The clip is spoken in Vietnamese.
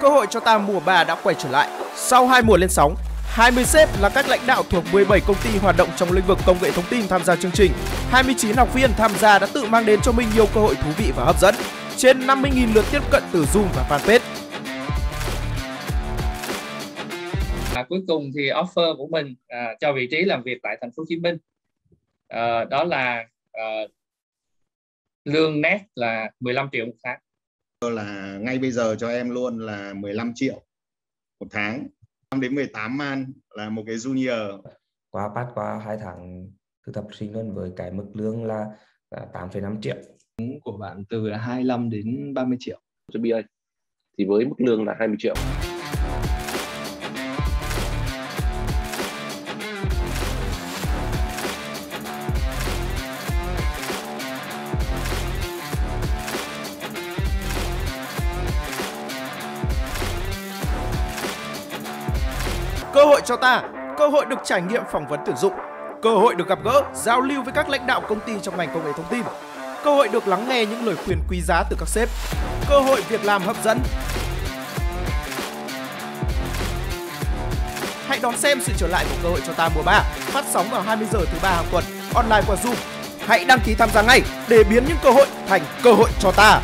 cơ hội cho ta mùa 3 đã quay trở lại. Sau hai mùa lên sóng, 20 sếp là các lãnh đạo thuộc 17 công ty hoạt động trong lĩnh vực công nghệ thông tin tham gia chương trình. 29 học viên tham gia đã tự mang đến cho mình nhiều cơ hội thú vị và hấp dẫn. Trên 50.000 lượt tiếp cận từ Zoom và fanpage. À, cuối cùng thì offer của mình à, cho vị trí làm việc tại thành phố Hồ Chí Minh à, đó là à, lương net là 15 triệu một tháng là ngay bây giờ cho em luôn là 15 triệu một tháng. 5 đến 18 man là một cái junior. Qua bắt qua hai tháng thực tập sinh luôn với cái mức lương là, là 8,5 triệu. Của bạn từ là 25 đến 30 triệu. Cho BA thì với mức lương là 20 triệu Cơ hội cho ta, cơ hội được trải nghiệm phỏng vấn tuyển dụng, cơ hội được gặp gỡ, giao lưu với các lãnh đạo công ty trong ngành công nghệ thông tin, cơ hội được lắng nghe những lời khuyên quý giá từ các sếp, cơ hội việc làm hấp dẫn. Hãy đón xem sự trở lại của cơ hội cho ta mùa 3, phát sóng vào 20 giờ thứ ba hàng tuần, online qua Zoom. Hãy đăng ký tham gia ngay để biến những cơ hội thành cơ hội cho ta.